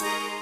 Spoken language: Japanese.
you